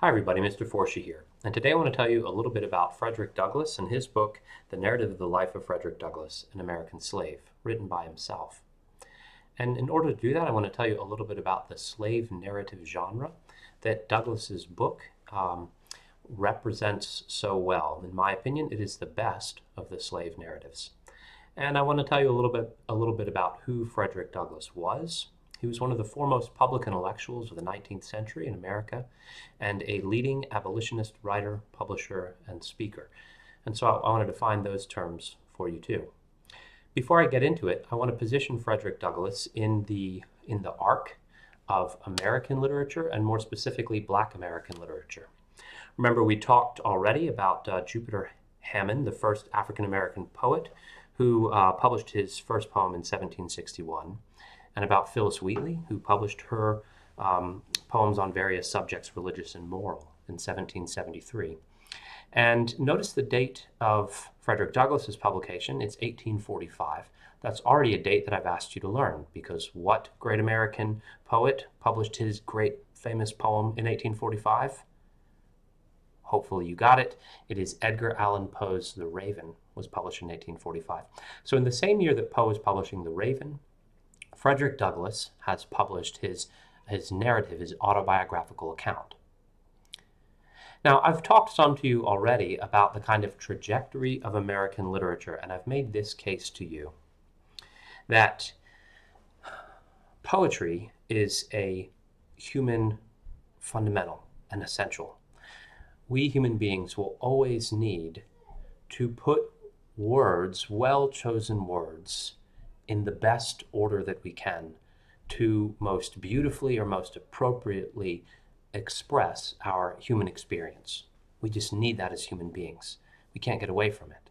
Hi everybody, Mr. Forshey here, and today I want to tell you a little bit about Frederick Douglass and his book, The Narrative of the Life of Frederick Douglass, an American Slave, written by himself. And in order to do that, I want to tell you a little bit about the slave narrative genre that Douglass's book um, represents so well. In my opinion, it is the best of the slave narratives. And I want to tell you a little bit a little bit about who Frederick Douglass was, he was one of the foremost public intellectuals of the 19th century in America and a leading abolitionist writer, publisher, and speaker. And so I want to define those terms for you too. Before I get into it, I want to position Frederick Douglass in the, in the arc of American literature and more specifically Black American literature. Remember, we talked already about uh, Jupiter Hammon, the first African American poet who uh, published his first poem in 1761 and about Phillis Wheatley, who published her um, poems on various subjects, religious and moral, in 1773. And notice the date of Frederick Douglass's publication, it's 1845. That's already a date that I've asked you to learn because what great American poet published his great famous poem in 1845? Hopefully you got it. It is Edgar Allan Poe's The Raven was published in 1845. So in the same year that Poe was publishing The Raven, Frederick Douglass has published his, his narrative, his autobiographical account. Now, I've talked some to you already about the kind of trajectory of American literature, and I've made this case to you that poetry is a human fundamental and essential. We human beings will always need to put words, well chosen words, in the best order that we can to most beautifully or most appropriately express our human experience. We just need that as human beings. We can't get away from it.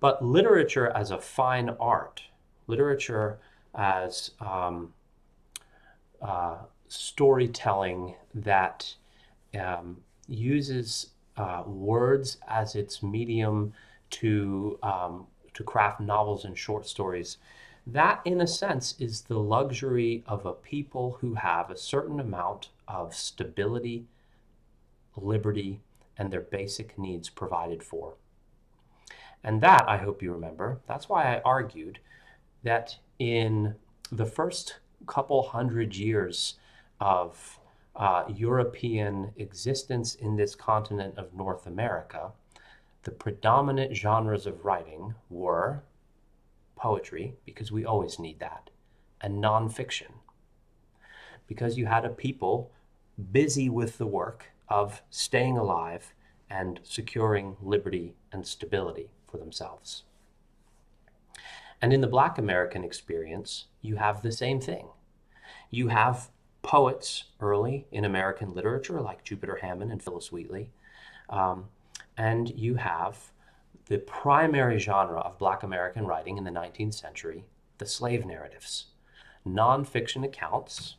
But literature as a fine art, literature as um, uh, storytelling that um, uses uh, words as its medium to um, to craft novels and short stories. That, in a sense, is the luxury of a people who have a certain amount of stability, liberty, and their basic needs provided for. And that, I hope you remember, that's why I argued that in the first couple hundred years of uh, European existence in this continent of North America, the predominant genres of writing were poetry, because we always need that, and nonfiction, because you had a people busy with the work of staying alive and securing liberty and stability for themselves. And in the Black American experience, you have the same thing. You have poets early in American literature, like Jupiter Hammon and Phillis Wheatley, um, and you have the primary genre of Black American writing in the 19th century, the slave narratives, nonfiction accounts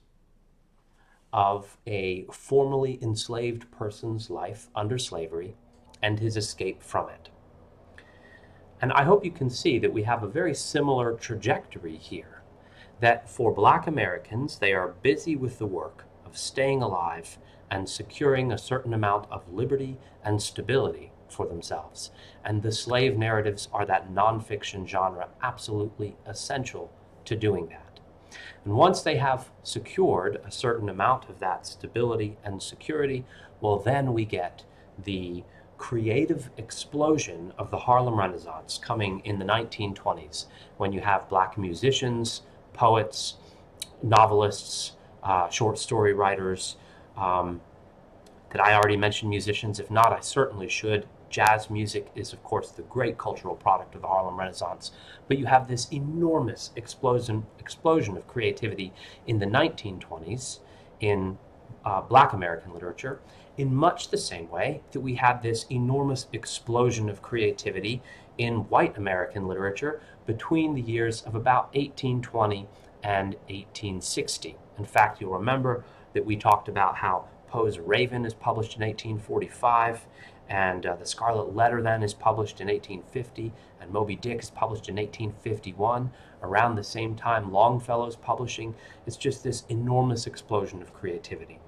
of a formerly enslaved person's life under slavery and his escape from it. And I hope you can see that we have a very similar trajectory here. That for Black Americans, they are busy with the work of staying alive and securing a certain amount of liberty and stability for themselves. And the slave narratives are that nonfiction genre absolutely essential to doing that. And once they have secured a certain amount of that stability and security, well, then we get the creative explosion of the Harlem Renaissance coming in the 1920s when you have black musicians, poets, novelists, uh, short story writers, um, did I already mention musicians? If not, I certainly should. Jazz music is, of course, the great cultural product of the Harlem Renaissance. But you have this enormous explosion, explosion of creativity in the 1920s in uh, Black American literature, in much the same way that we had this enormous explosion of creativity in white American literature between the years of about 1820 and 1860. In fact, you'll remember that we talked about how Poe's Raven is published in 1845, and uh, The Scarlet Letter then is published in 1850, and Moby Dick is published in 1851. Around the same time, Longfellow's publishing. It's just this enormous explosion of creativity.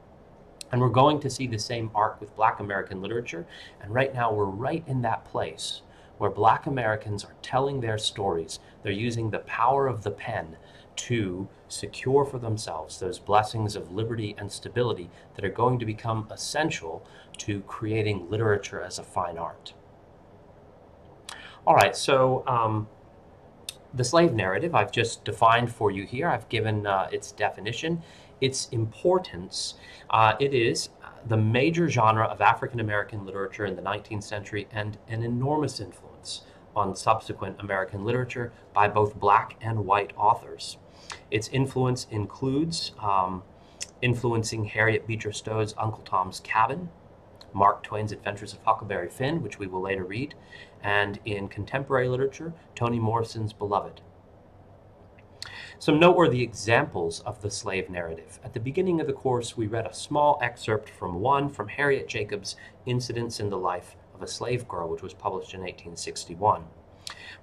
And we're going to see the same arc with Black American literature. And right now, we're right in that place where Black Americans are telling their stories. They're using the power of the pen to secure for themselves those blessings of liberty and stability that are going to become essential to creating literature as a fine art. All right, so um, the slave narrative I've just defined for you here. I've given uh, its definition, its importance. Uh, it is the major genre of African American literature in the 19th century and an enormous influence on subsequent American literature by both black and white authors. Its influence includes um, influencing Harriet Beecher Stowe's Uncle Tom's Cabin, Mark Twain's Adventures of Huckleberry Finn, which we will later read, and in contemporary literature, Toni Morrison's Beloved. Some noteworthy examples of the slave narrative. At the beginning of the course, we read a small excerpt from one from Harriet Jacobs' Incidents in the Life of a Slave Girl, which was published in 1861.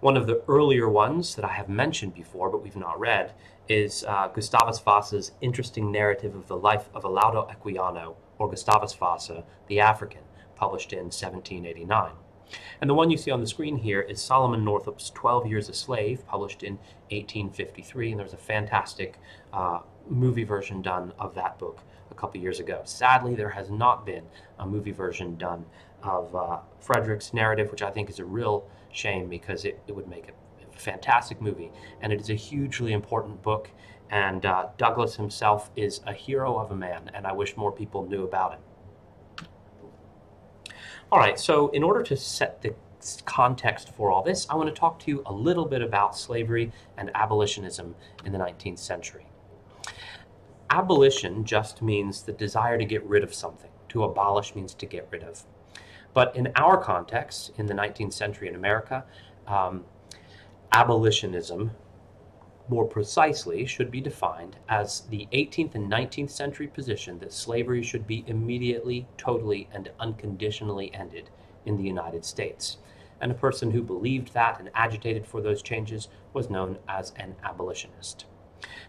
One of the earlier ones that I have mentioned before, but we've not read, is uh, Gustavus Vassa's interesting narrative of the life of Olaudah Equiano, or Gustavus Vassa, the African, published in 1789. And the one you see on the screen here is Solomon Northup's 12 Years a Slave, published in 1853. And there was a fantastic uh, movie version done of that book a couple years ago. Sadly, there has not been a movie version done of uh, Frederick's narrative, which I think is a real shame because it, it would make a fantastic movie. And it is a hugely important book. And uh, Douglass himself is a hero of a man, and I wish more people knew about him. All right, so in order to set the context for all this, I want to talk to you a little bit about slavery and abolitionism in the 19th century. Abolition just means the desire to get rid of something. To abolish means to get rid of. But in our context, in the 19th century in America, um, abolitionism more precisely should be defined as the 18th and 19th century position that slavery should be immediately, totally, and unconditionally ended in the United States. And a person who believed that and agitated for those changes was known as an abolitionist.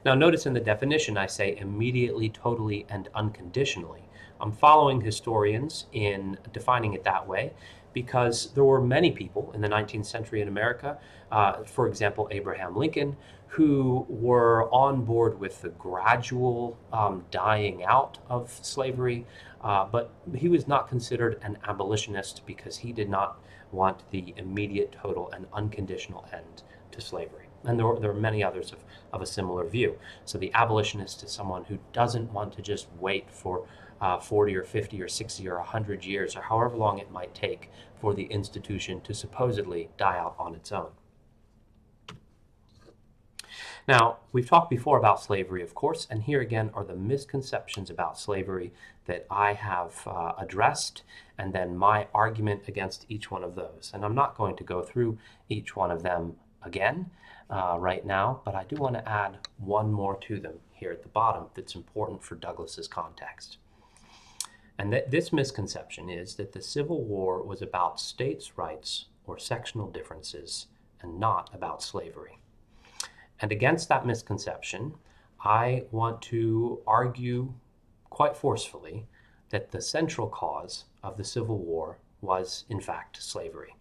Now, notice in the definition I say immediately, totally, and unconditionally. I'm following historians in defining it that way because there were many people in the 19th century in America, uh, for example, Abraham Lincoln, who were on board with the gradual um, dying out of slavery, uh, but he was not considered an abolitionist because he did not want the immediate, total, and unconditional end to slavery. And there, there are many others of, of a similar view. So the abolitionist is someone who doesn't want to just wait for uh, 40 or 50 or 60 or 100 years or however long it might take for the institution to supposedly die out on its own. Now, we've talked before about slavery, of course, and here again are the misconceptions about slavery that I have uh, addressed, and then my argument against each one of those. And I'm not going to go through each one of them again uh, right now, but I do want to add one more to them here at the bottom that's important for Douglass's context. And that this misconception is that the Civil War was about states' rights or sectional differences and not about slavery. And against that misconception, I want to argue quite forcefully that the central cause of the Civil War was, in fact, slavery.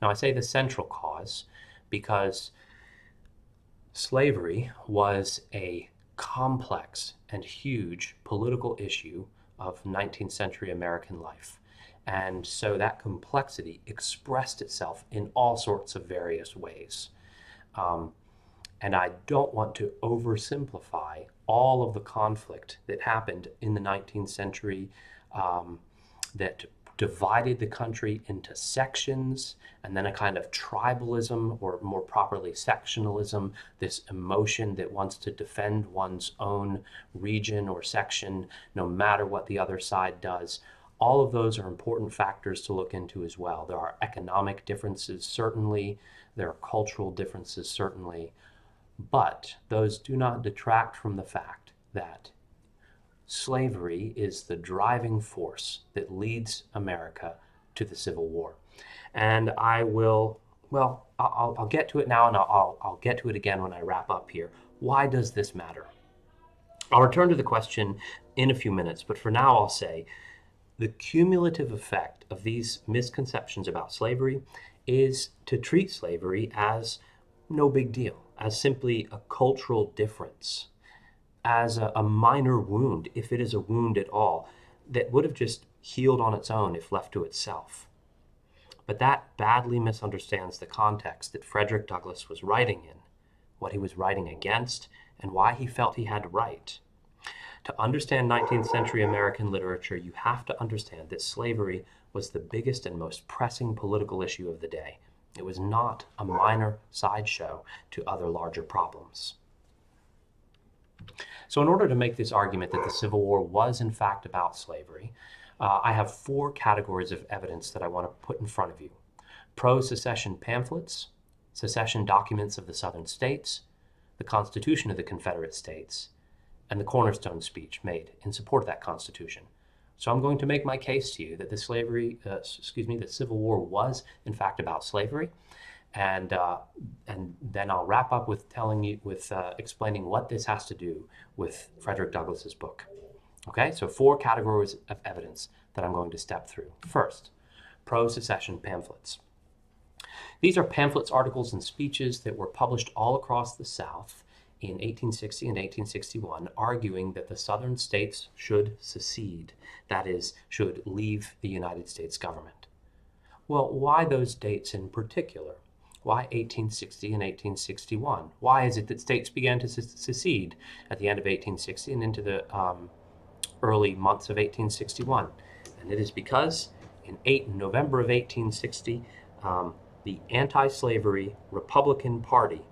Now, I say the central cause because slavery was a complex and huge political issue of 19th century American life. And so that complexity expressed itself in all sorts of various ways. Um, and I don't want to oversimplify all of the conflict that happened in the 19th century um, that divided the country into sections and then a kind of tribalism or more properly sectionalism, this emotion that wants to defend one's own region or section no matter what the other side does. All of those are important factors to look into as well. There are economic differences, certainly. There are cultural differences, certainly. But those do not detract from the fact that slavery is the driving force that leads America to the Civil War. And I will, well, I'll, I'll get to it now and I'll, I'll get to it again when I wrap up here. Why does this matter? I'll return to the question in a few minutes, but for now I'll say the cumulative effect of these misconceptions about slavery is to treat slavery as no big deal, as simply a cultural difference, as a, a minor wound, if it is a wound at all, that would have just healed on its own if left to itself. But that badly misunderstands the context that Frederick Douglass was writing in, what he was writing against, and why he felt he had to write. To understand 19th century American literature, you have to understand that slavery was the biggest and most pressing political issue of the day. It was not a minor sideshow to other larger problems. So, in order to make this argument that the Civil War was in fact about slavery, uh, I have four categories of evidence that I want to put in front of you pro secession pamphlets, secession documents of the Southern states, the Constitution of the Confederate States, and the cornerstone speech made in support of that Constitution. So I'm going to make my case to you that the slavery, uh, excuse me, the Civil War was in fact about slavery, and uh, and then I'll wrap up with telling you with uh, explaining what this has to do with Frederick Douglass's book. Okay, so four categories of evidence that I'm going to step through. First, pro-secession pamphlets. These are pamphlets, articles, and speeches that were published all across the South in 1860 and 1861, arguing that the Southern states should secede, that is, should leave the United States government. Well, why those dates in particular? Why 1860 and 1861? Why is it that states began to secede at the end of 1860 and into the um, early months of 1861? And it is because in 8 November of 1860, um, the anti-slavery Republican Party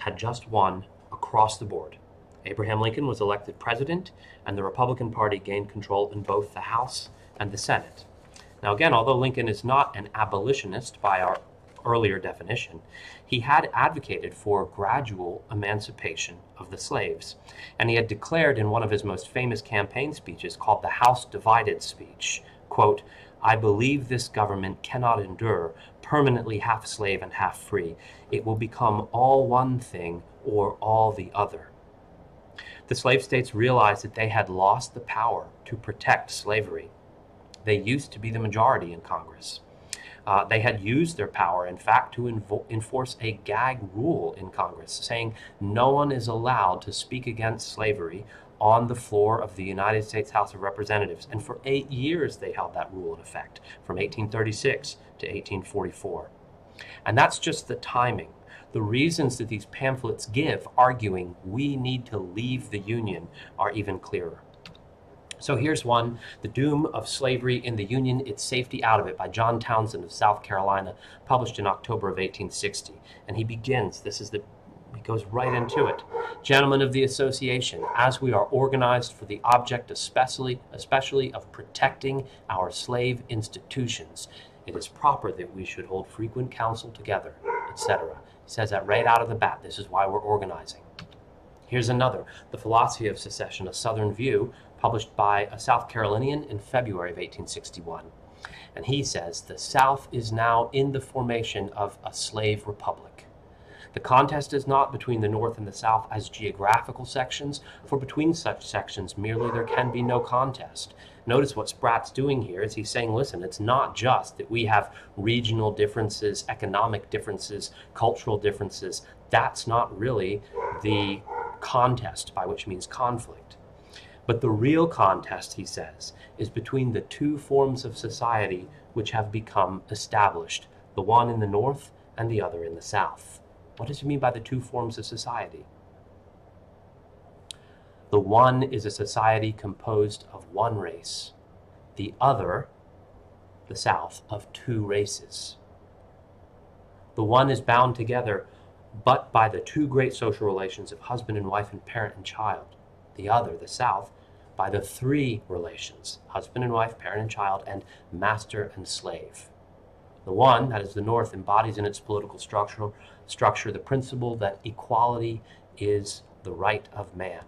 had just won across the board. Abraham Lincoln was elected president, and the Republican Party gained control in both the House and the Senate. Now, again, although Lincoln is not an abolitionist by our earlier definition, he had advocated for gradual emancipation of the slaves, and he had declared in one of his most famous campaign speeches called the House Divided speech, quote, I believe this government cannot endure permanently half slave and half free. It will become all one thing or all the other. The slave states realized that they had lost the power to protect slavery. They used to be the majority in Congress. Uh, they had used their power, in fact, to enforce a gag rule in Congress, saying no one is allowed to speak against slavery on the floor of the United States House of Representatives. And for eight years, they held that rule in effect, from 1836 to 1844. And that's just the timing. The reasons that these pamphlets give, arguing we need to leave the Union, are even clearer. So here's one The Doom of Slavery in the Union, Its Safety Out of It by John Townsend of South Carolina, published in October of 1860. And he begins, this is the he goes right into it. Gentlemen of the association, as we are organized for the object especially, especially of protecting our slave institutions, it is proper that we should hold frequent council together, etc. Says that right out of the bat. This is why we're organizing. Here's another The Philosophy of Secession, a Southern View, published by a South Carolinian in February of 1861. And he says the South is now in the formation of a slave republic. The contest is not between the North and the South as geographical sections, for between such sections merely there can be no contest. Notice what Spratt's doing here is he's saying, listen, it's not just that we have regional differences, economic differences, cultural differences. That's not really the contest, by which means conflict. But the real contest, he says, is between the two forms of society which have become established, the one in the North and the other in the South. What does he mean by the two forms of society? The one is a society composed of one race, the other, the South, of two races. The one is bound together but by the two great social relations of husband and wife and parent and child. The other, the South, by the three relations husband and wife, parent and child, and master and slave. The one, that is the North, embodies in its political structure, structure the principle that equality is the right of man.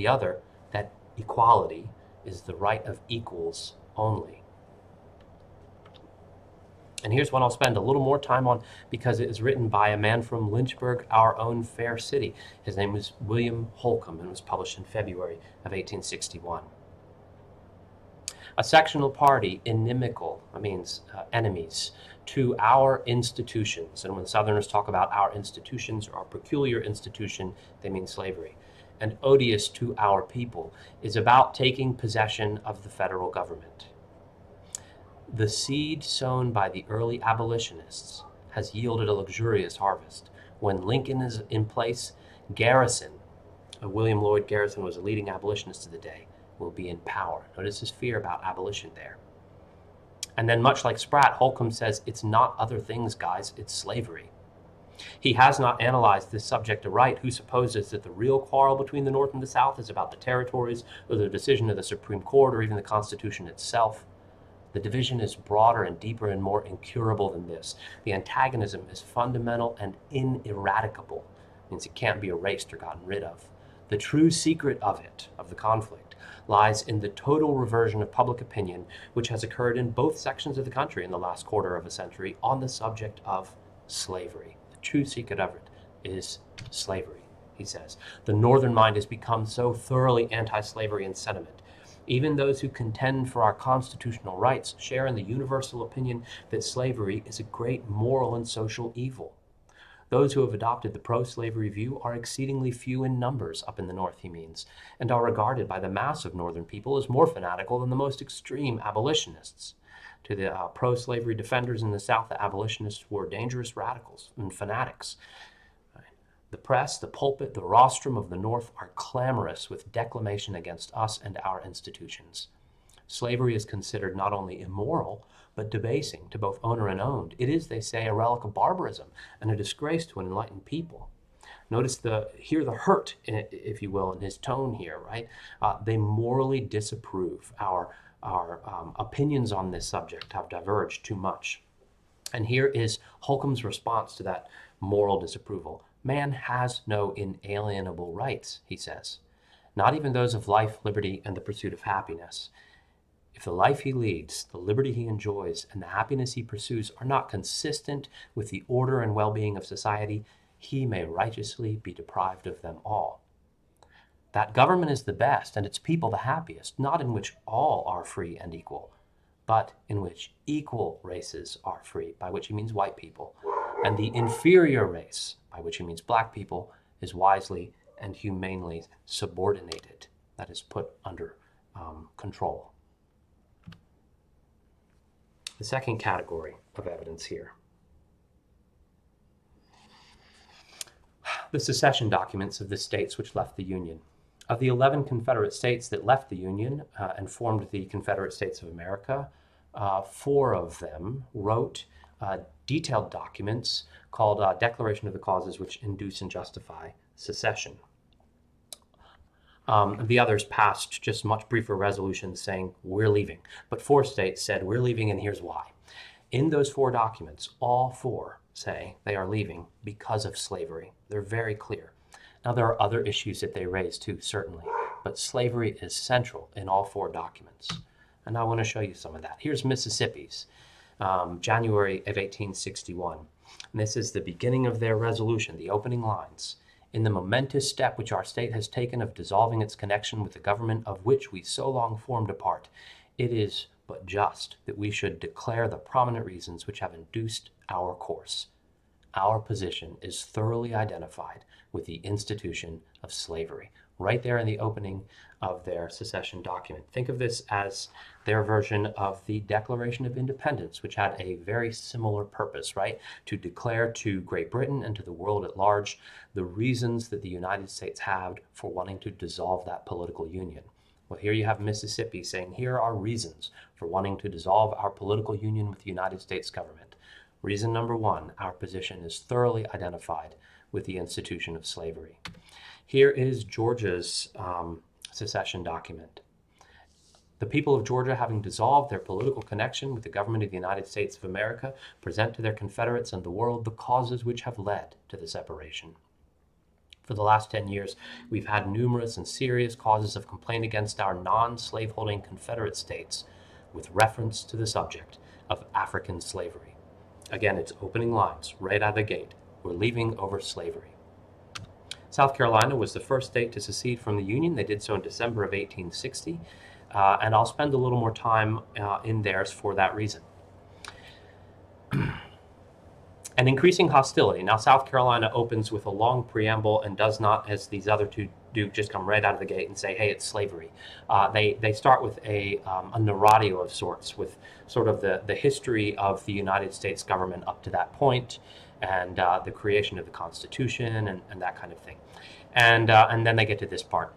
The other, that equality is the right of equals only. And here's one I'll spend a little more time on because it is written by a man from Lynchburg, our own fair city. His name was William Holcombe and it was published in February of 1861. A sectional party inimical, that means uh, enemies, to our institutions. And when Southerners talk about our institutions or our peculiar institution, they mean slavery. And odious to our people is about taking possession of the federal government. The seed sown by the early abolitionists has yielded a luxurious harvest. When Lincoln is in place, Garrison, uh, William Lloyd Garrison was a leading abolitionist of the day, will be in power. Notice his fear about abolition there. And then, much like Spratt, Holcombe says it's not other things, guys, it's slavery. He has not analyzed this subject aright, who supposes that the real quarrel between the North and the South is about the territories, or the decision of the Supreme Court, or even the Constitution itself. The division is broader and deeper and more incurable than this. The antagonism is fundamental and ineradicable, means it can't be erased or gotten rid of. The true secret of it, of the conflict, lies in the total reversion of public opinion, which has occurred in both sections of the country in the last quarter of a century on the subject of slavery. True secret of it is slavery, he says. The northern mind has become so thoroughly anti slavery in sentiment even those who contend for our constitutional rights share in the universal opinion that slavery is a great moral and social evil. Those who have adopted the pro slavery view are exceedingly few in numbers up in the North, he means, and are regarded by the mass of Northern people as more fanatical than the most extreme abolitionists. To the uh, pro slavery defenders in the South, the abolitionists were dangerous radicals and fanatics the press, the pulpit, the rostrum of the North are clamorous with declamation against us and our institutions. Slavery is considered not only immoral, but debasing to both owner and owned. It is, they say, a relic of barbarism and a disgrace to an enlightened people. Notice the hear the hurt, if you will, in his tone here, right? Uh, they morally disapprove. Our our um, opinions on this subject have diverged too much. And here is Holcombe's response to that moral disapproval. Man has no inalienable rights, he says, not even those of life, liberty, and the pursuit of happiness. If the life he leads, the liberty he enjoys, and the happiness he pursues are not consistent with the order and well being of society, he may righteously be deprived of them all. That government is the best and its people the happiest, not in which all are free and equal, but in which equal races are free, by which he means white people, and the inferior race by which he means black people, is wisely and humanely subordinated, that is, put under um, control. The second category of evidence here the secession documents of the states which left the Union. Of the 11 Confederate states that left the Union uh, and formed the Confederate States of America, uh, four of them wrote uh, detailed documents called uh, Declaration of the Causes which Induce and Justify Secession. Um, the others passed just much briefer resolutions saying, we're leaving. But four states said, we're leaving and here's why. In those four documents, all four say they are leaving because of slavery. They're very clear. Now, there are other issues that they raise too, certainly, but slavery is central in all four documents. And I want to show you some of that. Here's Mississippi's, um, January of 1861. And this is the beginning of their resolution, the opening lines. In the momentous step which our state has taken of dissolving its connection with the government of which we so long formed a part, it is but just that we should declare the prominent reasons which have induced our course. Our position is thoroughly identified with the institution of slavery right there in the opening of their secession document. Think of this as their version of the Declaration of Independence, which had a very similar purpose, right? To declare to Great Britain and to the world at large the reasons that the United States had for wanting to dissolve that political union. Well, here you have Mississippi saying, here are reasons for wanting to dissolve our political union with the United States government. Reason number one, our position is thoroughly identified with the institution of slavery. Here is Georgia's um, secession document. The people of Georgia, having dissolved their political connection with the government of the United States of America, present to their Confederates and the world the causes which have led to the separation. For the last 10 years, we've had numerous and serious causes of complaint against our non slaveholding Confederate states with reference to the subject of African slavery. Again, it's opening lines right out of the gate. We're leaving over slavery. South Carolina was the first state to secede from the Union. They did so in December of 1860. Uh, and I'll spend a little more time uh, in theirs for that reason. An increasing hostility. Now, South Carolina opens with a long preamble and does not, as these other two do, just come right out of the gate and say, hey, it's slavery. Uh, they, they start with a, um, a narratio of sorts, with sort of the, the history of the United States government up to that point and uh, the creation of the Constitution and, and that kind of thing. And, uh, and then they get to this part.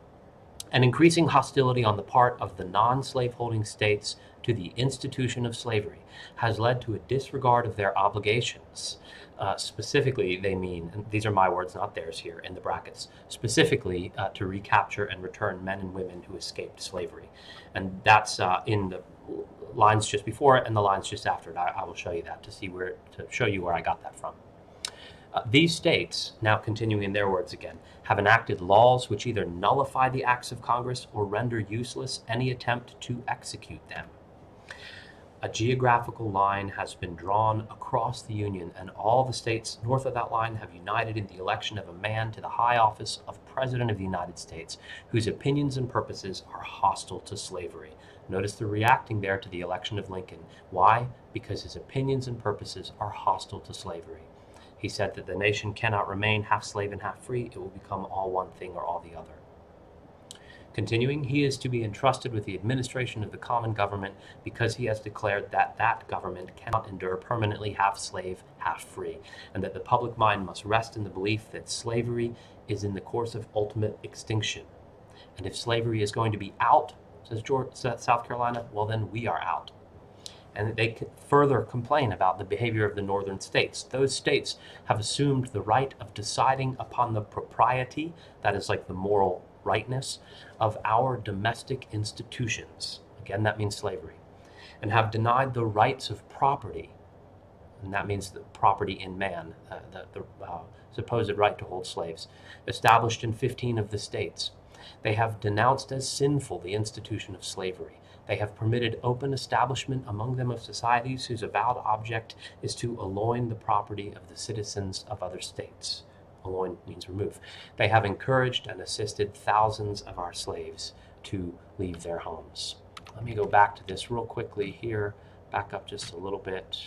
An increasing hostility on the part of the non slaveholding states to the institution of slavery has led to a disregard of their obligations. Uh, specifically, they mean, and these are my words, not theirs here in the brackets, specifically uh, to recapture and return men and women who escaped slavery. And that's uh, in the lines just before it and the lines just after it. I, I, will show you that to see where, to show you where I got that from. Uh, these states, now continuing in their words again, have enacted laws which either nullify the acts of Congress or render useless any attempt to execute them. A geographical line has been drawn across the Union, and all the states north of that line have united in the election of a man to the high office of President of the United States, whose opinions and purposes are hostile to slavery. Notice the reacting there to the election of Lincoln. Why? Because his opinions and purposes are hostile to slavery. He said that the nation cannot remain half slave and half free, it will become all one thing or all the other. Continuing, he is to be entrusted with the administration of the common government because he has declared that that government cannot endure permanently half slave, half free, and that the public mind must rest in the belief that slavery is in the course of ultimate extinction. And if slavery is going to be out, says George, South Carolina, well, then we are out and they further complain about the behavior of the northern states. Those states have assumed the right of deciding upon the propriety, that is like the moral rightness, of our domestic institutions. Again, that means slavery. And have denied the rights of property, and that means the property in man, uh, the, the uh, supposed right to hold slaves, established in 15 of the states. They have denounced as sinful the institution of slavery they have permitted open establishment among them of societies whose avowed object is to eloign the property of the citizens of other states. Eloign means remove. They have encouraged and assisted thousands of our slaves to leave their homes. Let me go back to this real quickly here, back up just a little bit.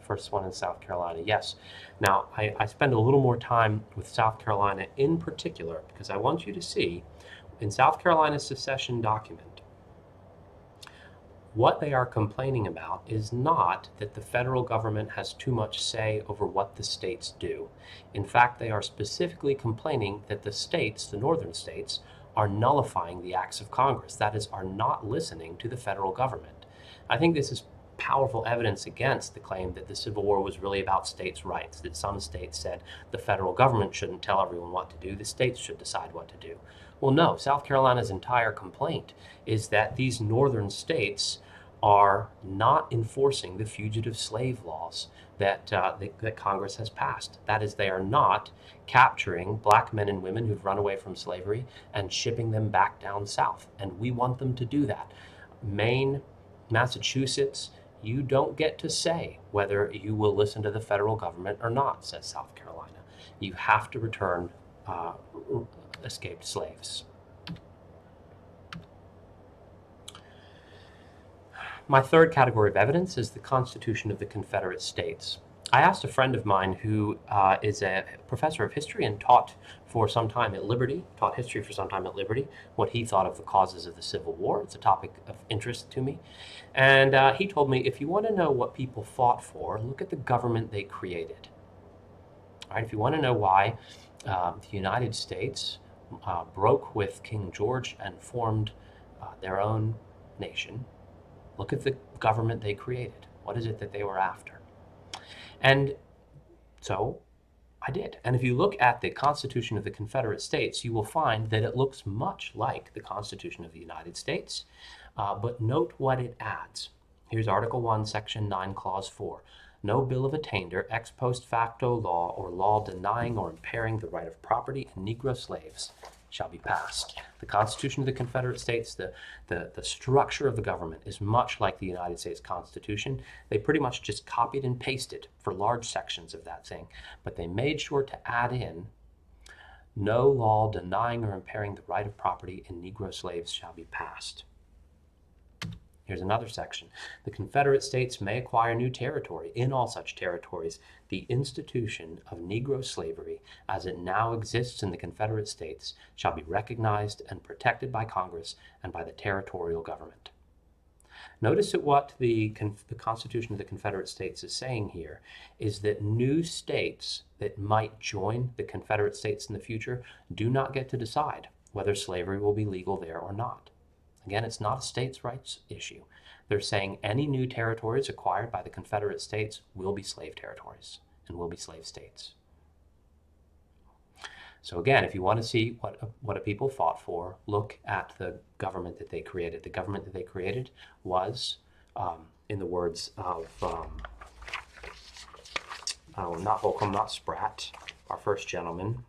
First one in South Carolina. Yes. Now, I, I spend a little more time with South Carolina in particular because I want you to see in South Carolina's secession document, what they are complaining about is not that the federal government has too much say over what the states do. In fact, they are specifically complaining that the states, the northern states, are nullifying the acts of Congress. That is, are not listening to the federal government. I think this is powerful evidence against the claim that the Civil War was really about states' rights, that some states said the federal government shouldn't tell everyone what to do, the states should decide what to do. Well, no, South Carolina's entire complaint is that these northern states are not enforcing the fugitive slave laws that, uh, that, that, Congress has passed. That is, they are not capturing black men and women who've run away from slavery and shipping them back down south. And we want them to do that. Maine, Massachusetts, you don't get to say whether you will listen to the federal government or not, says South Carolina. You have to return uh, escaped slaves. My third category of evidence is the Constitution of the Confederate States. I asked a friend of mine who uh, is a professor of history and taught for some time at Liberty, taught history for some time at Liberty, what he thought of the causes of the Civil War. It's a topic of interest to me. And uh, he told me if you want to know what people fought for, look at the government they created. All right, if you want to know why uh, the United States uh, broke with King George and formed uh, their own nation, look at the government they created. What is it that they were after? And so I did. And if you look at the Constitution of the Confederate States, you will find that it looks much like the Constitution of the United States. Uh, but note what it adds. Here's Article 1, Section 9, Clause 4 no bill of attainder, ex post facto law, or law denying or impairing the right of property in Negro slaves shall be passed. The Constitution of the Confederate States, the, the, the structure of the government is much like the United States Constitution. They pretty much just copied and pasted for large sections of that thing, but they made sure to add in no law denying or impairing the right of property in Negro slaves shall be passed. Here's another section. The Confederate States may acquire new territory. In all such territories, the institution of Negro slavery, as it now exists in the Confederate States, shall be recognized and protected by Congress and by the territorial government. Notice that what the, the Constitution of the Confederate States is saying here is that new states that might join the Confederate States in the future do not get to decide whether slavery will be legal there or not. Again, it's not a states' rights issue. They're saying any new territories acquired by the Confederate States will be slave territories and will be slave states. So again, if you want to see what what a people fought for, look at the government that they created. The government that they created was, um, in the words of, um, oh, not Holcombe, not Spratt, our first gentleman.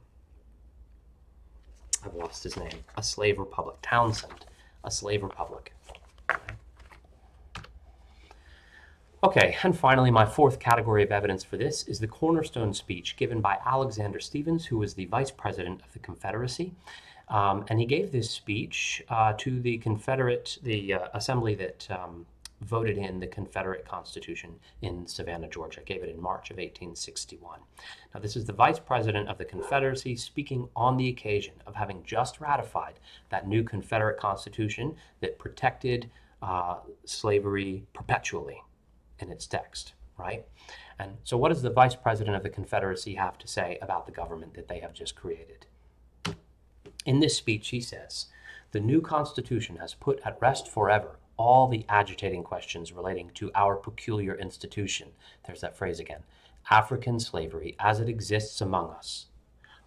I've lost his name. A slave republic. Townsend a slave republic. Okay, and finally, my fourth category of evidence for this is the cornerstone speech given by Alexander Stephens, who was the vice president of the Confederacy. Um, and he gave this speech uh, to the Confederate, the uh, assembly that um, voted in the Confederate Constitution in Savannah, Georgia. Gave it in March of 1861. Now, this is the Vice President of the Confederacy speaking on the occasion of having just ratified that new Confederate Constitution that protected uh, slavery perpetually in its text, right? And so, what does the Vice President of the Confederacy have to say about the government that they have just created? In this speech, he says, The new Constitution has put at rest forever all the agitating questions relating to our peculiar institution. There's that phrase again African slavery as it exists among us,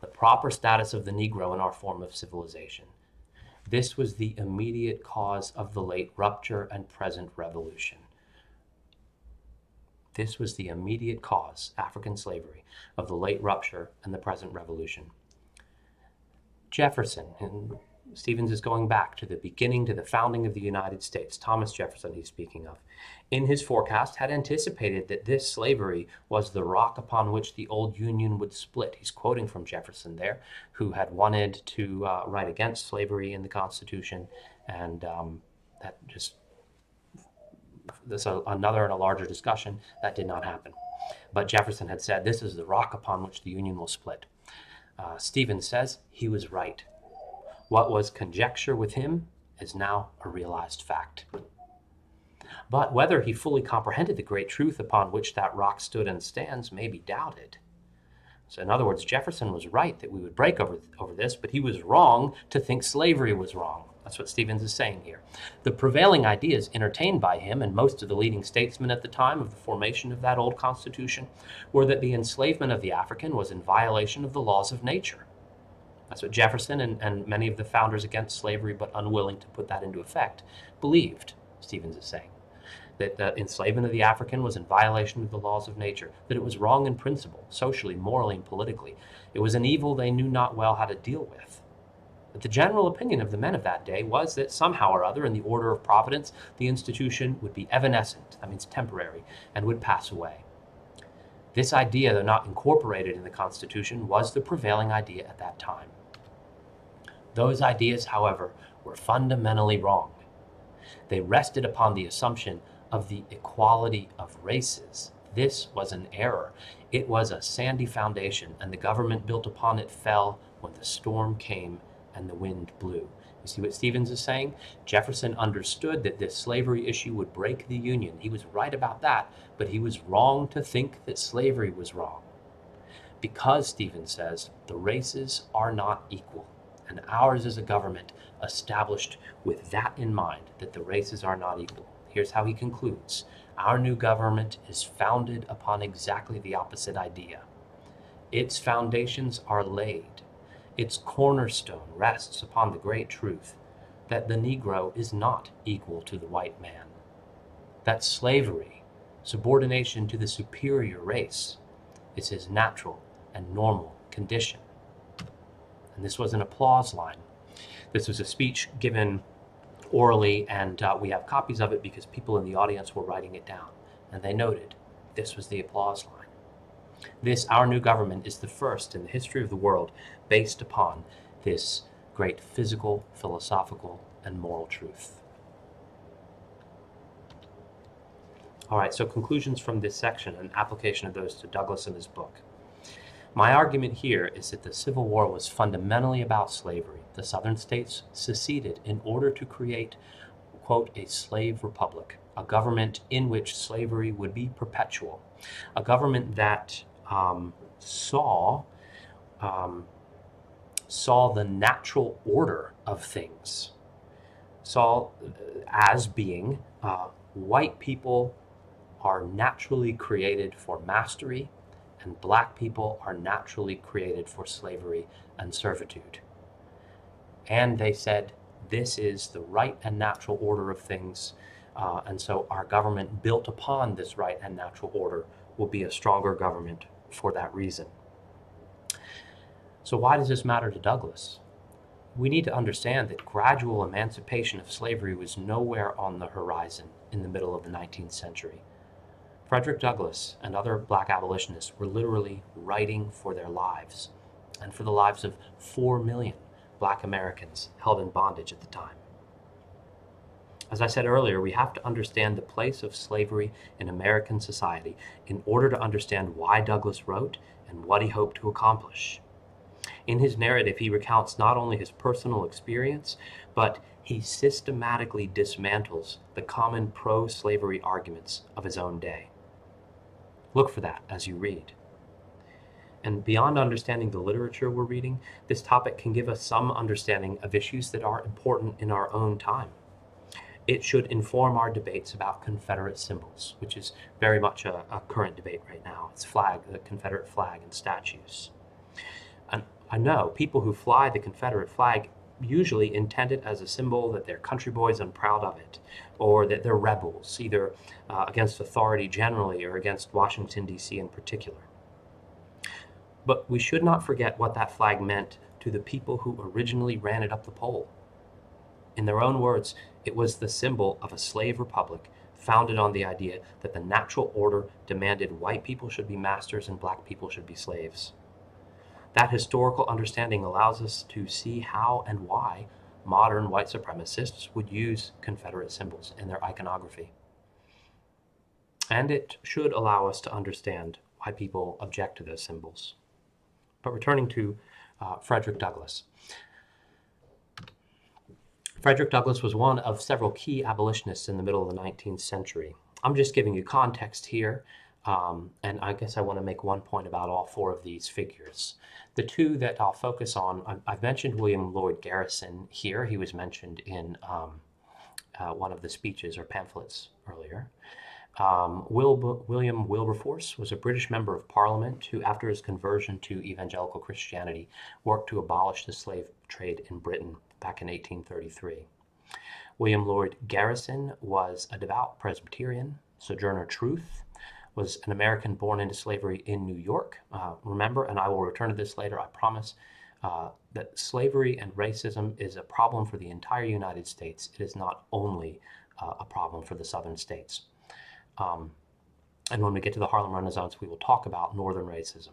the proper status of the Negro in our form of civilization. This was the immediate cause of the late rupture and present revolution. This was the immediate cause, African slavery, of the late rupture and the present revolution. Jefferson, in Stephens is going back to the beginning, to the founding of the United States. Thomas Jefferson, he's speaking of, in his forecast, had anticipated that this slavery was the rock upon which the old Union would split. He's quoting from Jefferson there, who had wanted to uh, write against slavery in the Constitution, and um, that just this uh, another and a larger discussion that did not happen. But Jefferson had said, "This is the rock upon which the Union will split." Uh, Stephens says he was right. What was conjecture with him is now a realized fact. But whether he fully comprehended the great truth upon which that rock stood and stands may be doubted. So, in other words, Jefferson was right that we would break over, over this, but he was wrong to think slavery was wrong. That's what Stephens is saying here. The prevailing ideas entertained by him and most of the leading statesmen at the time of the formation of that old Constitution were that the enslavement of the African was in violation of the laws of nature that's what Jefferson and, and many of the founders against slavery, but unwilling to put that into effect, believed, Stephens is saying. That the enslavement of the African was in violation of the laws of nature, that it was wrong in principle, socially, morally, and politically. It was an evil they knew not well how to deal with. But the general opinion of the men of that day was that somehow or other, in the order of providence, the institution would be evanescent, that means temporary, and would pass away. This idea, though not incorporated in the Constitution, was the prevailing idea at that time. Those ideas, however, were fundamentally wrong. They rested upon the assumption of the equality of races. This was an error. It was a sandy foundation, and the government built upon it fell when the storm came and the wind blew. You see what Stephens is saying? Jefferson understood that this slavery issue would break the Union. He was right about that, but he was wrong to think that slavery was wrong. Because, Stephens says, the races are not equal and ours is a government established with that in mind, that the races are not equal. Here's how he concludes Our new government is founded upon exactly the opposite idea. Its foundations are laid, its cornerstone rests upon the great truth that the Negro is not equal to the white man, that slavery, subordination to the superior race, is his natural and normal condition and this was an applause line This was a speech given orally, and uh, we have copies of it because people in the audience were writing it down. And they noted this was the applause line. This, our new government, is the first in the history of the world based upon this great physical, philosophical, and moral truth. All right, so conclusions from this section and application of those to Douglass and his book. My argument here is that the Civil War was fundamentally about slavery. The Southern states seceded in order to create, quote, a slave republic, a government in which slavery would be perpetual, a government that um, saw um, saw the natural order of things, saw uh, as being uh, white people are naturally created for mastery, and black people are naturally created for slavery and servitude. And they said, this is the right and natural order of things. Uh, and so our government, built upon this right and natural order, will be a stronger government for that reason. So, why does this matter to Douglass? We need to understand that gradual emancipation of slavery was nowhere on the horizon in the middle of the 19th century. Frederick Douglass and other black abolitionists were literally writing for their lives and for the lives of 4 million black Americans held in bondage at the time. As I said earlier, we have to understand the place of slavery in American society in order to understand why Douglass wrote and what he hoped to accomplish. In his narrative, he recounts not only his personal experience, but he systematically dismantles the common pro slavery arguments of his own day. Look for that as you read. And beyond understanding the literature we're reading, this topic can give us some understanding of issues that are important in our own time. It should inform our debates about Confederate symbols, which is very much a, a current debate right now. It's flag, the Confederate flag, and statues. And I know people who fly the Confederate flag usually intend it as a symbol that they're country boys and proud of it, or that they're rebels, either uh, against authority generally or against Washington, D.C. in particular. But we should not forget what that flag meant to the people who originally ran it up the pole. In their own words, it was the symbol of a slave republic founded on the idea that the natural order demanded white people should be masters and black people should be slaves. That historical understanding allows us to see how and why modern white supremacists would use Confederate symbols in their iconography. And it should allow us to understand why people object to those symbols. But returning to uh, Frederick Douglass. Frederick Douglass was one of several key abolitionists in the middle of the 19th century. I'm just giving you context here, um, and I guess I want to make one point about all four of these figures. The two that I'll focus on, I've mentioned William Lloyd Garrison here. He was mentioned in um, uh, one of the speeches or pamphlets earlier. Um, Will, William Wilberforce was a British member of Parliament who, after his conversion to evangelical Christianity, worked to abolish the slave trade in Britain back in 1833. William Lloyd Garrison was a devout Presbyterian. Sojourner Truth was an American born into slavery in New York. Uh, remember, and I will return to this later, I promise, uh, that slavery and racism is a problem for the entire United States. It is not only uh, a problem for the southern states. Um, and when we get to the Harlem Renaissance, we will talk about Northern racism.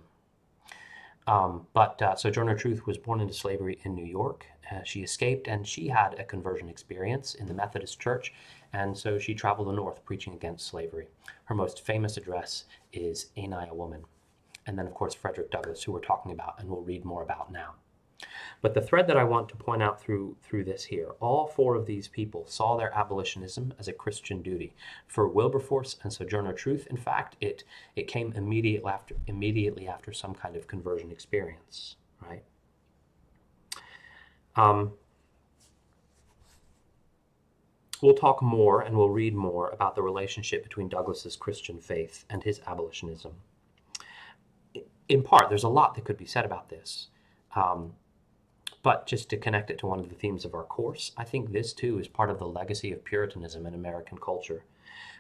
Um, but uh, Sojourner Truth was born into slavery in New York. Uh, she escaped and she had a conversion experience in the Methodist Church, and so she traveled the North preaching against slavery. Her most famous address is Ain't I a Woman? And then, of course, Frederick Douglass, who we're talking about and we'll read more about now. But the thread that I want to point out through through this here, all four of these people saw their abolitionism as a Christian duty. For Wilberforce and Sojourner Truth, in fact, it it came immediately after immediately after some kind of conversion experience, right? Um, we'll talk more and we'll read more about the relationship between Douglass's Christian faith and his abolitionism. In part, there's a lot that could be said about this. Um, but just to connect it to one of the themes of our course, I think this too is part of the legacy of Puritanism in American culture.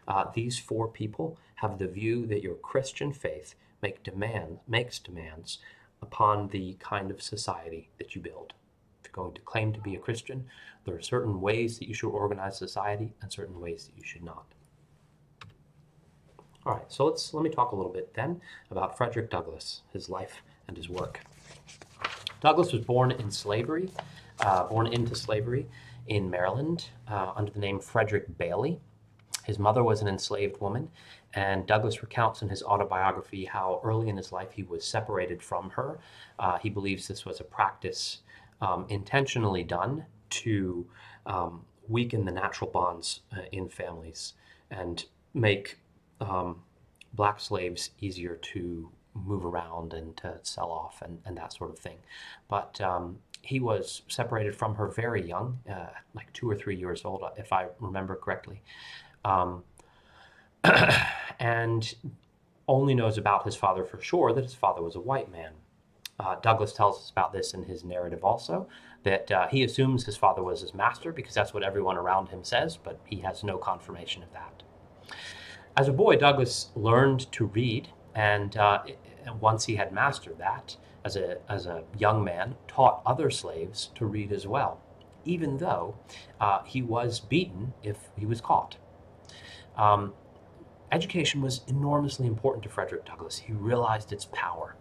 Uh, these four people have the view that your Christian faith make demand, makes demands upon the kind of society that you build. Going to claim to be a Christian, there are certain ways that you should organize society and certain ways that you should not. All right, so let's let me talk a little bit then about Frederick Douglass, his life and his work. Douglass was born in slavery, uh, born into slavery in Maryland uh, under the name Frederick Bailey. His mother was an enslaved woman, and Douglass recounts in his autobiography how early in his life he was separated from her. Uh, he believes this was a practice um, intentionally done to um, weaken the natural bonds uh, in families and make um, black slaves easier to move around and to sell off and, and that sort of thing. But um, he was separated from her very young, uh, like two or three years old, if I remember correctly. Um, and only knows about his father for sure that his father was a white man. Uh, Douglass tells us about this in his narrative also, that uh, he assumes his father was his master because that's what everyone around him says, but he has no confirmation of that. As a boy, Douglass learned to read, and uh, once he had mastered that, as a, as a young man, taught other slaves to read as well, even though uh, he was beaten if he was caught. Um, education was enormously important to Frederick Douglass. He realized its power.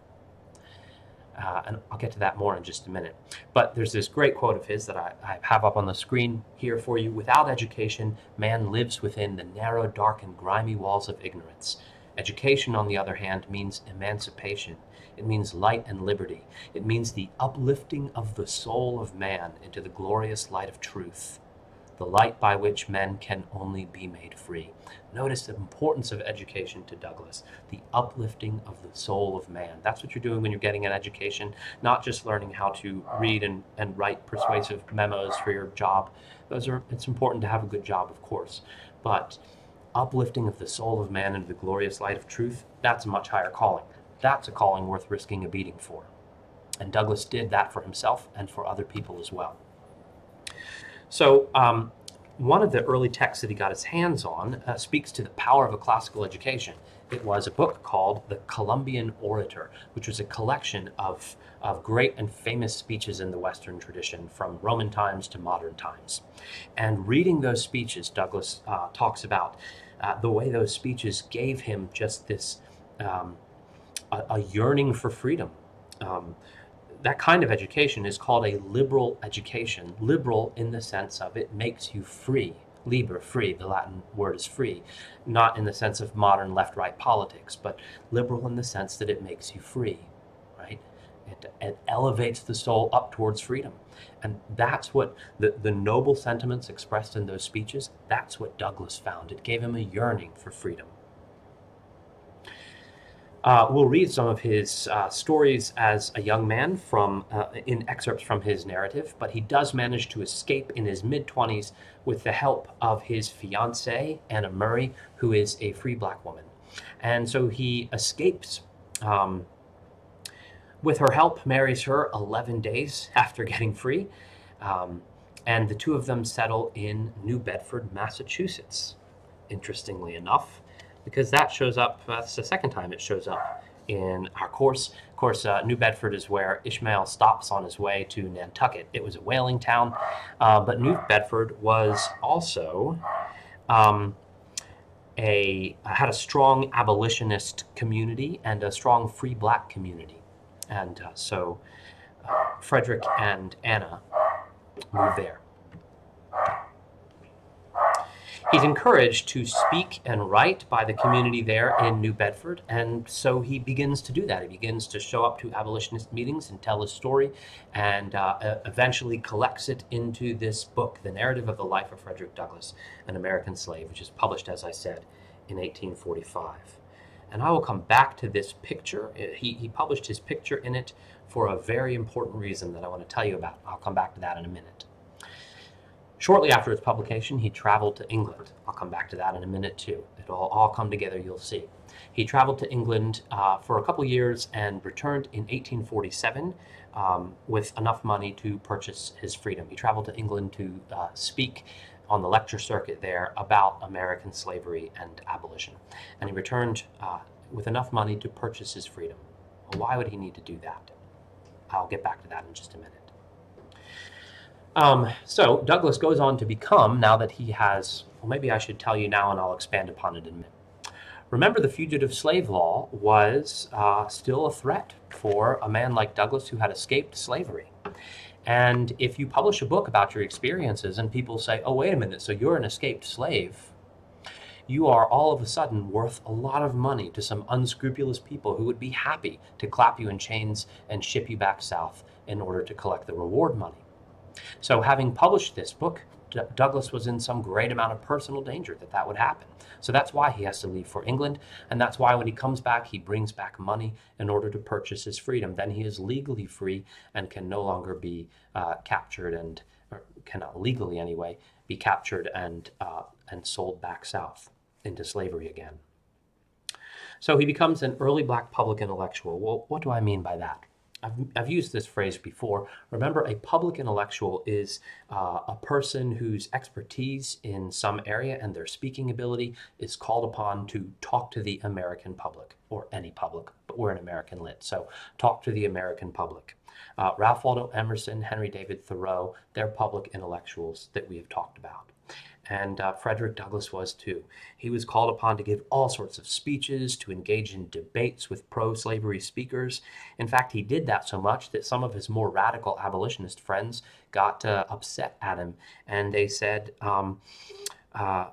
Uh, and I'll get to that more in just a minute. But there's this great quote of his that I, I, have up on the screen here for you. Without education, man lives within the narrow, dark, and grimy walls of ignorance. Education, on the other hand, means emancipation. It means light and liberty. It means the uplifting of the soul of man into the glorious light of truth the light by which men can only be made free. Notice the importance of education to Douglass, the uplifting of the soul of man. That's what you're doing when you're getting an education, not just learning how to read and, and write persuasive memos for your job. Those are it's important to have a good job, of course, but uplifting of the soul of man into the glorious light of truth, that's a much higher calling. That's a calling worth risking a beating for. And Douglass did that for himself and for other people as well. So, um, one of the early texts that he got his hands on uh, speaks to the power of a classical education. It was a book called The Columbian Orator, which was a collection of, of great and famous speeches in the Western tradition from Roman times to modern times. And reading those speeches, Douglass uh, talks about uh, the way those speeches gave him just this um, a, a, yearning for freedom. Um, that kind of education is called a liberal education. Liberal in the sense of it makes you free. Liber, free, the Latin word is free. Not in the sense of modern left right politics, but liberal in the sense that it makes you free, right? It, it elevates the soul up towards freedom. And that's what the, the noble sentiments expressed in those speeches, that's what Douglass found. It gave him a yearning for freedom. Uh, we'll read some of his uh, stories as a young man from uh, in excerpts from his narrative, but he does manage to escape in his mid 20s with the help of his fiancee, Anna Murray, who is a free black woman. And so he escapes. Um, with her help, marries her 11 days after getting free. Um, and the two of them settle in New Bedford, Massachusetts. Interestingly enough, because that shows up, uh, that's the second time it shows up in our course. Of course, uh, New Bedford is where Ishmael stops on his way to Nantucket. It was a whaling town, uh, but New Bedford was also um, a had a strong abolitionist community and a strong free black community, and uh, so uh, Frederick and Anna moved there. He's encouraged to speak and write by the community there in New Bedford, and so he begins to do that. He begins to show up to abolitionist meetings and tell his story, and uh, eventually collects it into this book, The Narrative of the Life of Frederick Douglass, an American Slave, which is published, as I said, in 1845. And I will come back to this picture. He, he published his picture in it for a very important reason that I want to tell you about. I'll come back to that in a minute. Shortly after its publication, he traveled to England. I'll come back to that in a minute too. It'll all come together, you'll see. He traveled to England uh, for a couple years and returned in 1847 um, with enough money to purchase his freedom. He traveled to England to uh, speak on the lecture circuit there about American slavery and abolition. And he returned uh, with enough money to purchase his freedom. Well, why would he need to do that? I'll get back to that in just a minute. Um, so Douglass goes on to become, now that he has, well, maybe I should tell you now and I'll expand upon it in a minute. Remember, the fugitive slave law was uh, still a threat for a man like Douglass who had escaped slavery. And if you publish a book about your experiences and people say, oh, wait a minute, so you're an escaped slave, you are all of a sudden worth a lot of money to some unscrupulous people who would be happy to clap you in chains and ship you back south in order to collect the reward money. So, having published this book, D- Douglass was in some great amount of personal danger that that would happen. So that's why he has to leave for England, and that's why when he comes back, he brings back money in order to purchase his freedom. Then he is legally free and can no longer be uh, captured and cannot legally anyway be captured and uh, and sold back south into slavery again. So he becomes an early black public intellectual. Well, what do I mean by that? I've, I've used this phrase before. Remember, a public intellectual is uh, a person whose expertise in some area and their speaking ability is called upon to talk to the American public, or any public, but we're an American lit, so talk to the American public. Uh, Ralph Waldo Emerson, Henry David Thoreau, they're public intellectuals that we have talked about and uh, Frederick Douglass was too. He was called upon to give all sorts of speeches, to engage in debates with pro slavery speakers. In fact, he did that so much that some of his more radical abolitionist friends got uh, upset at him, and they said, um, uh,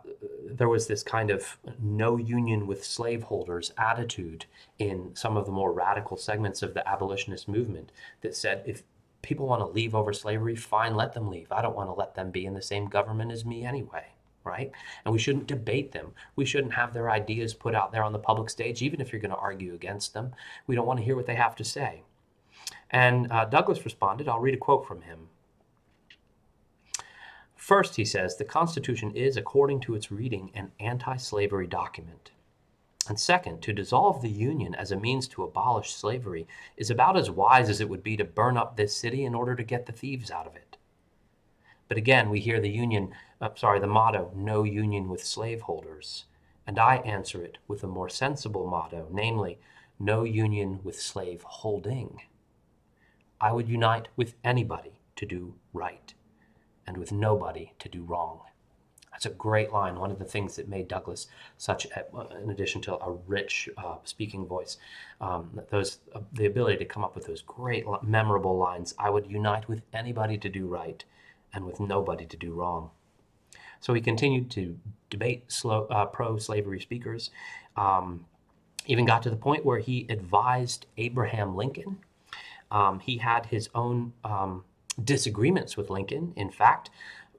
there was this kind of no union with slaveholders attitude in some of the more radical segments of the abolitionist movement that said if people want to leave over slavery, fine, let them leave. I don't want to let them be in the same government as me anyway, right? And we shouldn't debate them. We shouldn't have their ideas put out there on the public stage, even if you're going to argue against them. We don't want to hear what they have to say. And uh, Douglass responded. I'll read a quote from him. First, he says, the Constitution is, according to its reading, an anti slavery document. And second, to dissolve the Union as a means to abolish slavery is about as wise as it would be to burn up this city in order to get the thieves out of it. But again, we hear the Union, uh, sorry, the motto, no union with slaveholders. And I answer it with a more sensible motto, namely, no union with slave holding. I would unite with anybody to do right, and with nobody to do wrong. That's a great line. One of the things that made Douglass such, a, in addition to a rich uh, speaking voice, um, those uh, the ability to come up with those great, memorable lines. I would unite with anybody to do right, and with nobody to do wrong. So he continued to debate slow, uh, pro-slavery speakers. Um, even got to the point where he advised Abraham Lincoln. Um, he had his own um, disagreements with Lincoln. In fact,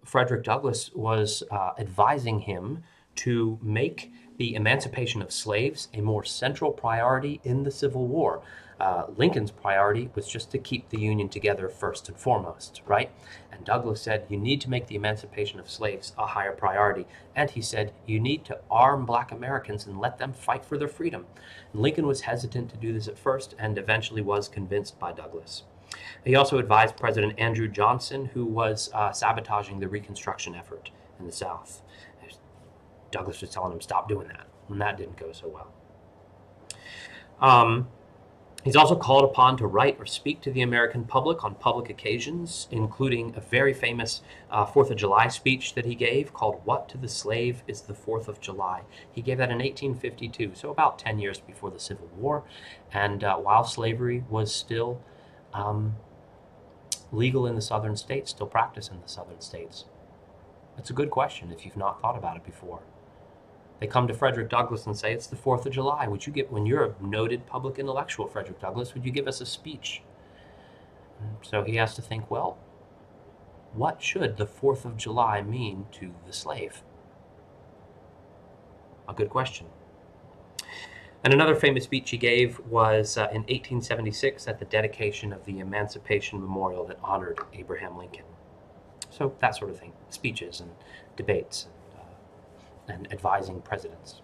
Frederick Douglass was uh, advising him to make the emancipation of slaves a more central priority in the Civil War. Uh, Lincoln's priority was just to keep the Union together first and foremost, right? And Douglass said, you need to make the emancipation of slaves a higher priority. And he said, you need to arm black Americans and let them fight for their freedom. And Lincoln was hesitant to do this at first and eventually was convinced by Douglass. He also advised President Andrew Johnson, who was uh, sabotaging the Reconstruction effort in the South. Douglass was telling him, stop doing that. And that didn't go so well. Um, he's also called upon to write or speak to the American public on public occasions, including a very famous uh, Fourth of July speech that he gave called What to the Slave is the Fourth of July. He gave that in 1852, so about 10 years before the Civil War. And uh, while slavery was still um, legal in the southern states, still practice in the southern states? That's a good question if you've not thought about it before. They come to Frederick Douglass and say, It's the 4th of July. Would you get, when you're a noted public intellectual, Frederick Douglass, would you give us a speech? So he has to think, well, what should the 4th of July mean to the slave? A good question. And another famous speech he gave was uh, in 1876 at the dedication of the Emancipation Memorial that honored Abraham Lincoln. So that sort of thing, speeches and debates and, uh, and advising presidents.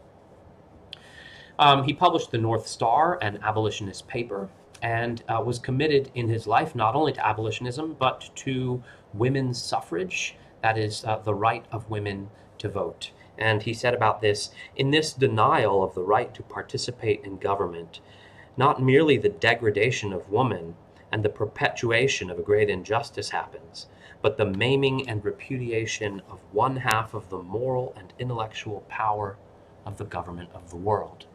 Um, he published the North Star, an abolitionist paper, and uh, was committed in his life not only to abolitionism, but to women's suffrage, that is, uh, the right of women to vote. And he said about this in this denial of the right to participate in government, not merely the degradation of woman and the perpetuation of a great injustice happens, but the maiming and repudiation of one half of the moral and intellectual power of the government of the world.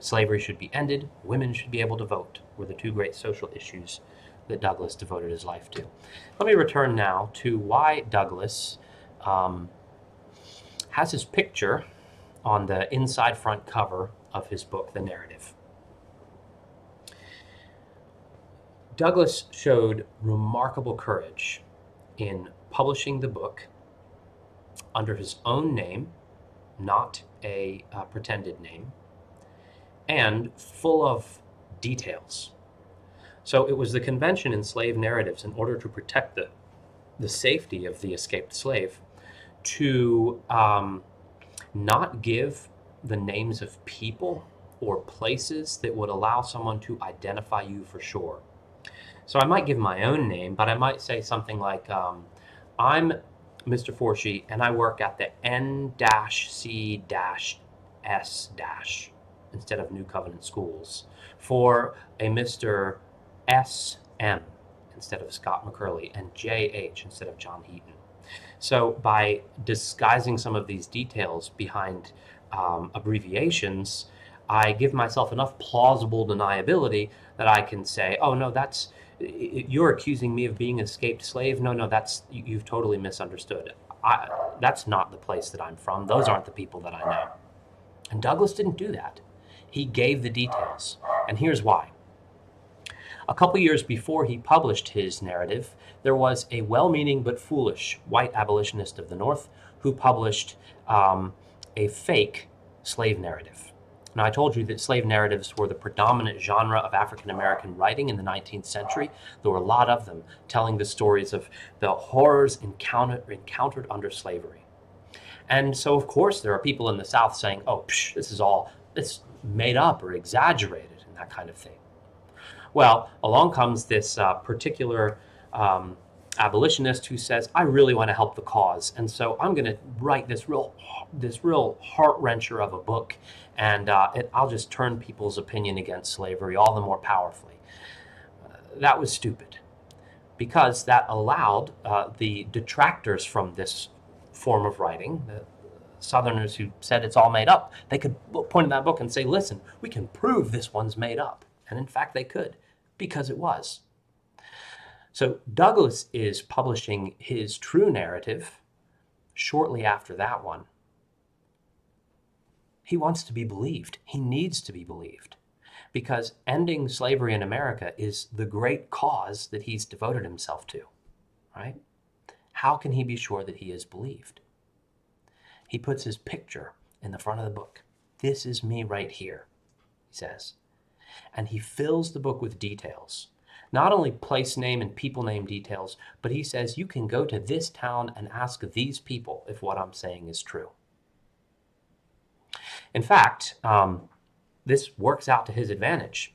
Slavery should be ended, women should be able to vote, were the two great social issues that Douglass devoted his life to. Let me return now to why Douglass. um, has his picture on the inside front cover of his book, The Narrative. Douglass showed remarkable courage in publishing the book under his own name, not a uh, pretended name, and full of details. So it was the convention in slave narratives, in order to protect the, the safety of the escaped slave, to um, not give the names of people or places that would allow someone to identify you for sure. So I might give my own name, but I might say something like, um, I'm Mr. Forshey and I work at the N-C-S- instead of New Covenant Schools for a Mr. S.M. instead of Scott McCurley and J.H. instead of John Heaton. So by disguising some of these details behind um, abbreviations, I give myself enough plausible deniability that I can say, oh no, that's you're accusing me of being an escaped slave. No, no, that's you've totally misunderstood. I, that's not the place that I'm from. Those aren't the people that I know. And Douglass didn't do that. He gave the details. And here's why. A couple years before he published his narrative, there was a well meaning but foolish white abolitionist of the North who published um, a fake slave narrative. Now, I told you that slave narratives were the predominant genre of African American writing in the 19th century. There were a lot of them telling the stories of the horrors encountered, encountered under slavery. And so, of course, there are people in the South saying, oh, psh, this is all it's made up or exaggerated and that kind of thing. Well, along comes this uh, particular um, abolitionist who says, "I really want to help the cause, and so I'm going to write this real, this real heart wrencher of a book, and uh, it, I'll just turn people's opinion against slavery all the more powerfully." Uh, that was stupid, because that allowed uh, the detractors from this form of writing, the Southerners who said it's all made up, they could point in that book and say, "Listen, we can prove this one's made up," and in fact, they could because it was. So Douglass is publishing his true narrative shortly after that one. He wants to be believed. He needs to be believed because ending slavery in America is the great cause that he's devoted himself to, right? How can he be sure that he is believed? He puts his picture in the front of the book. This is me right here, he says and he fills the book with details. Not only place name and people name details, but he says you can go to this town and ask these people if what I'm saying is true. In fact, um, this works out to his advantage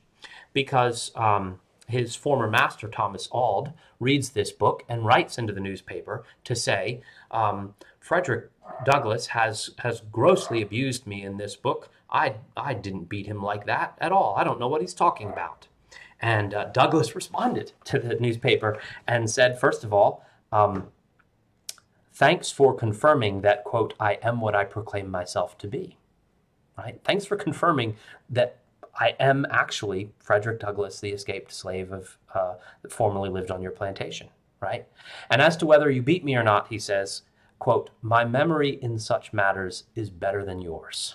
because um, his former master, Thomas Auld, reads this book and writes into the newspaper to say, um, Frederick Douglass has, has grossly abused me in this book. I, I didn't beat him like that at all. I don't know what he's talking about. And uh, Douglass responded to the newspaper and said, first of all, um, thanks for confirming that, quote, I am what I proclaim myself to be. Right? Thanks for confirming that I am actually Frederick Douglass, the escaped slave of uh, that formerly lived on your plantation. Right? And as to whether you beat me or not, he says, quote, my memory in such matters is better than yours.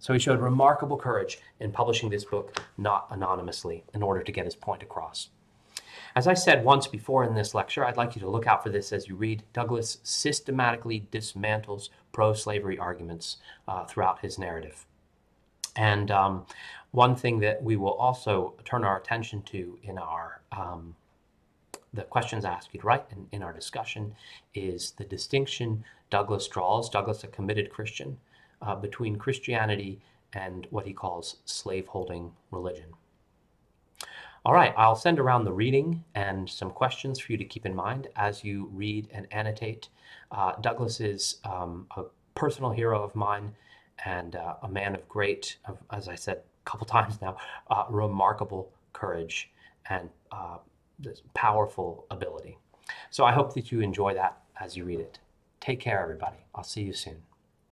So he showed remarkable courage in publishing this book not anonymously in order to get his point across. As I said once before in this lecture, I'd like you to look out for this as you read. Douglass systematically dismantles pro slavery arguments uh, throughout his narrative. And um, one thing that we will also turn our attention to in our um, the questions asked you to write in, in our discussion is the distinction Douglass draws, Douglass, a committed Christian, uh, between Christianity and what he calls slaveholding religion. All right, I'll send around the reading and some questions for you to keep in mind as you read and annotate. Uh, Douglass is um, a personal hero of mine and uh, a man of great, as I said a couple times now, uh, remarkable courage and uh, this powerful ability. So I hope that you enjoy that as you read it. Take care, everybody. I'll see you soon.